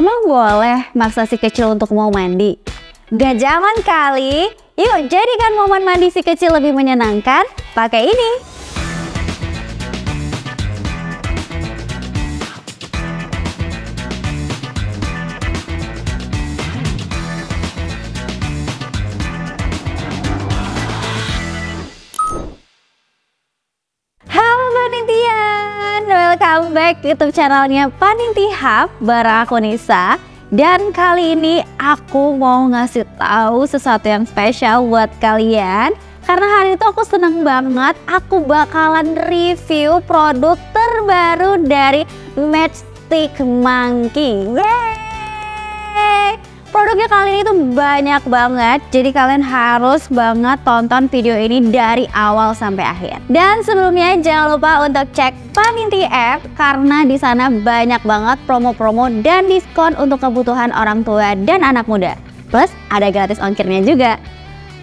Emang boleh maksa si kecil untuk mau mandi? Gak zaman kali. Yuk jadikan momen mandi si kecil lebih menyenangkan pakai ini. Welcome back ke YouTube channelnya Paninti Hub bareng aku Nisa. Dan kali ini aku mau ngasih tahu sesuatu yang spesial buat kalian. Karena hari itu aku seneng banget, aku bakalan review produk terbaru dari Matchstick Monkey. Yeay! Produknya kali ini tuh banyak banget, jadi kalian harus banget tonton video ini dari awal sampai akhir. Dan sebelumnya jangan lupa untuk cek Paninti app karena di sana banyak banget promo-promo dan diskon untuk kebutuhan orang tua dan anak muda. Plus ada gratis ongkirnya juga.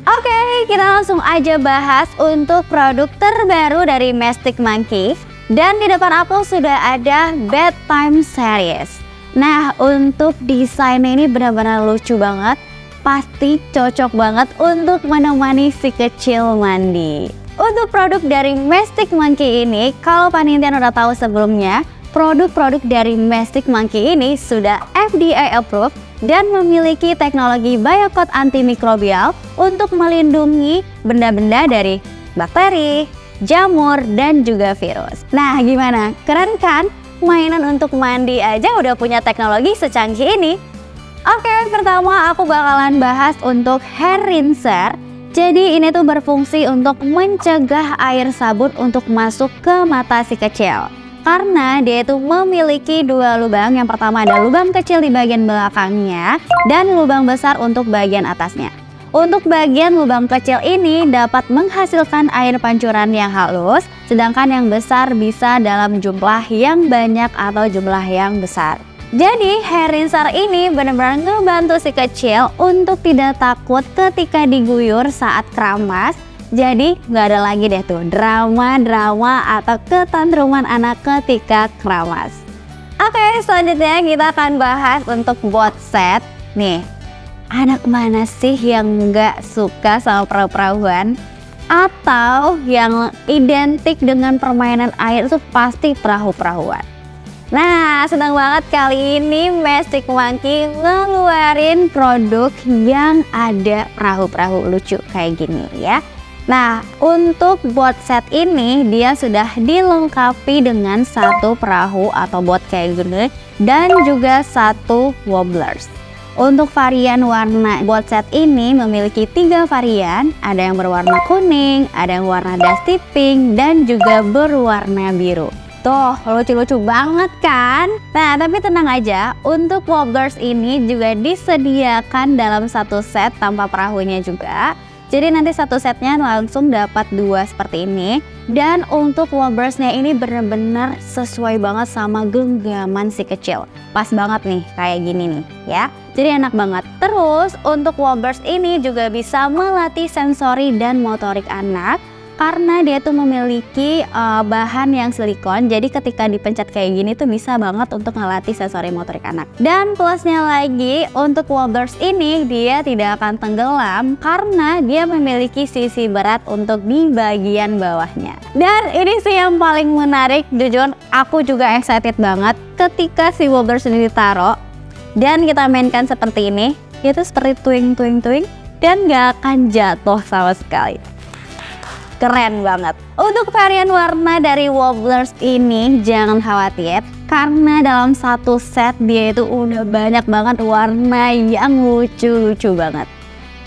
Oke, kita langsung aja bahas untuk produk terbaru dari Mastic Monkey. Dan di depan aku sudah ada Bedtime Series. Nah, untuk desainnya ini benar-benar lucu banget. Pasti cocok banget untuk menemani si kecil mandi. Untuk produk dari Mastic Monkey ini, kalau Panintian udah tahu sebelumnya, produk-produk dari Mastic Monkey ini sudah FDA approved dan memiliki teknologi biocode antimikrobial untuk melindungi benda-benda dari bakteri, jamur, dan juga virus. Nah, gimana? Keren kan? Mainan untuk mandi aja udah punya teknologi secanggih ini. Oke, pertama aku bakalan bahas untuk hair rinser. Jadi ini tuh berfungsi untuk mencegah air sabun untuk masuk ke mata si kecil. Karena dia itu memiliki dua lubang. Yang pertama ada lubang kecil di bagian belakangnya dan lubang besar untuk bagian atasnya. Untuk bagian lubang kecil ini dapat menghasilkan air pancuran yang halus, sedangkan yang besar bisa dalam jumlah yang banyak atau jumlah yang besar. Jadi hair rinser ini benar-benar ngebantu si kecil untuk tidak takut ketika diguyur saat keramas. Jadi nggak ada lagi deh tuh drama-drama atau ketantruman anak ketika keramas. Oke selanjutnya kita akan bahas untuk bot set. Nih anak mana sih yang nggak suka sama perahu-perahuan? Atau yang identik dengan permainan air itu pasti perahu-perahuan. Nah, senang banget kali ini Mastic Monkey ngeluarin produk yang ada perahu-perahu lucu kayak gini ya. Nah, untuk bot set ini dia sudah dilengkapi dengan satu perahu atau bot kayak gini dan juga satu wobblers. Untuk varian warna bot set ini memiliki tiga varian, ada yang berwarna kuning, ada yang warna dusty pink, dan juga berwarna biru. Tuh, lucu-lucu banget kan? Nah, tapi tenang aja, untuk wobblers ini juga disediakan dalam satu set tanpa perahunya juga. Jadi nanti satu setnya langsung dapat dua seperti ini. Dan untuk wobbersnya ini benar-benar sesuai banget sama genggaman si kecil. Pas banget nih kayak gini nih ya. Jadi enak banget. Terus untuk wobbers ini juga bisa melatih sensori dan motorik anak karena dia tuh memiliki uh, bahan yang silikon jadi ketika dipencet kayak gini tuh bisa banget untuk ngelatih sensori motorik anak. Dan plusnya lagi untuk wobblers ini dia tidak akan tenggelam karena dia memiliki sisi berat untuk di bagian bawahnya. Dan ini sih yang paling menarik jujur aku juga excited banget ketika si wobblers ini ditaruh dan kita mainkan seperti ini itu seperti twing twing twing dan gak akan jatuh sama sekali keren banget. Untuk varian warna dari Wobblers ini jangan khawatir karena dalam satu set dia itu udah banyak banget warna yang lucu-lucu banget.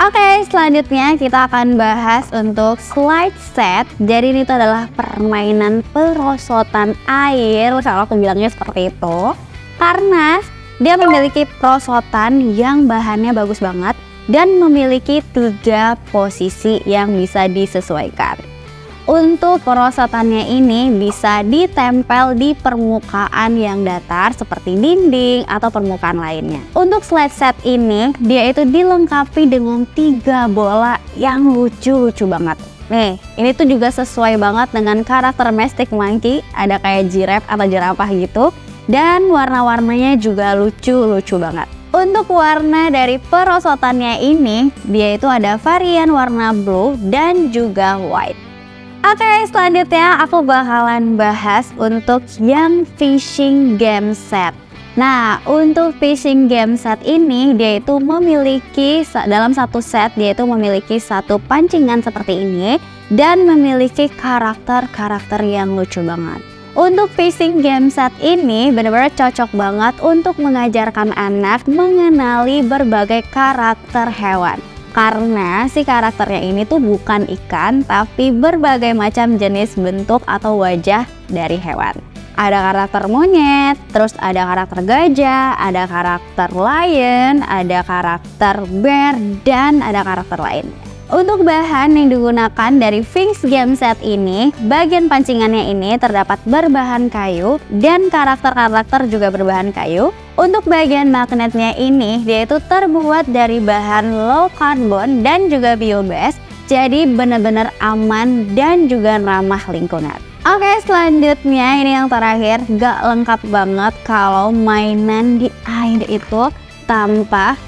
Oke, selanjutnya kita akan bahas untuk slide set. Jadi ini tuh adalah permainan perosotan air, kalau aku bilangnya seperti itu. Karena dia memiliki perosotan yang bahannya bagus banget dan memiliki tiga posisi yang bisa disesuaikan. Untuk perosotannya ini bisa ditempel di permukaan yang datar seperti dinding atau permukaan lainnya. Untuk slide set ini, dia itu dilengkapi dengan tiga bola yang lucu-lucu banget. Nih, ini tuh juga sesuai banget dengan karakter Mastic Monkey, ada kayak giraffe atau jerapah gitu. dan warna-warnanya juga lucu-lucu banget. Untuk warna dari perosotannya ini, dia itu ada varian warna blue dan juga white. Oke, selanjutnya aku bakalan bahas untuk yang fishing game set. Nah, untuk fishing game set ini dia itu memiliki dalam satu set dia itu memiliki satu pancingan seperti ini dan memiliki karakter-karakter yang lucu banget. Untuk fishing game set ini benar-benar cocok banget untuk mengajarkan anak mengenali berbagai karakter hewan. Karena si karakternya ini tuh bukan ikan tapi berbagai macam jenis bentuk atau wajah dari hewan. Ada karakter monyet, terus ada karakter gajah, ada karakter lion, ada karakter bear, dan ada karakter lain. Untuk bahan yang digunakan dari Fix Game Set ini, bagian pancingannya ini terdapat berbahan kayu dan karakter-karakter juga berbahan kayu. Untuk bagian magnetnya ini, dia itu terbuat dari bahan low carbon dan juga biobased, jadi benar-benar aman dan juga ramah lingkungan. Oke selanjutnya ini yang terakhir gak lengkap banget kalau mainan di air itu tanpa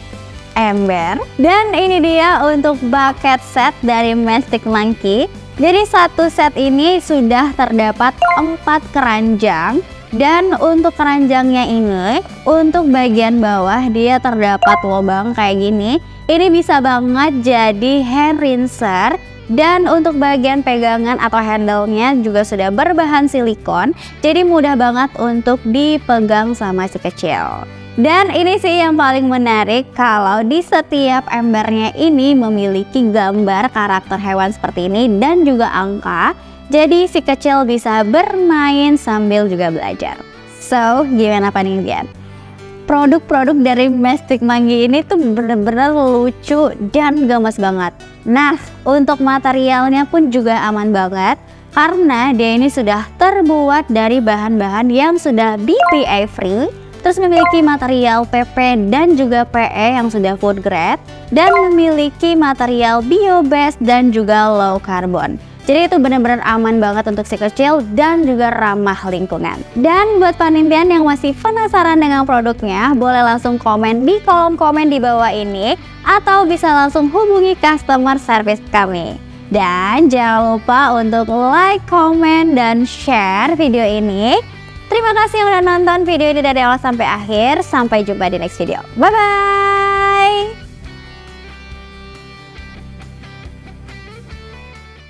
ember dan ini dia untuk bucket set dari Mastic Monkey. Jadi satu set ini sudah terdapat empat keranjang. Dan untuk keranjangnya ini untuk bagian bawah dia terdapat lubang kayak gini. Ini bisa banget jadi hand rinser. Dan untuk bagian pegangan atau handle-nya juga sudah berbahan silikon. Jadi mudah banget untuk dipegang sama si kecil dan ini sih yang paling menarik kalau di setiap embernya ini memiliki gambar karakter hewan seperti ini dan juga angka. Jadi si kecil bisa bermain sambil juga belajar. So, gimana paninggian? Produk-produk dari Mastic Manggi ini tuh bener-bener lucu dan gemes banget. Nah, untuk materialnya pun juga aman banget karena dia ini sudah terbuat dari bahan-bahan yang sudah BPA free terus memiliki material PP dan juga PE yang sudah food grade dan memiliki material bio-based dan juga low carbon. Jadi itu benar-benar aman banget untuk si kecil dan juga ramah lingkungan. Dan buat panimpian yang masih penasaran dengan produknya, boleh langsung komen di kolom komen di bawah ini atau bisa langsung hubungi customer service kami. Dan jangan lupa untuk like, komen, dan share video ini Terima kasih yang udah nonton video ini dari awal sampai akhir. Sampai jumpa di next video. Bye-bye!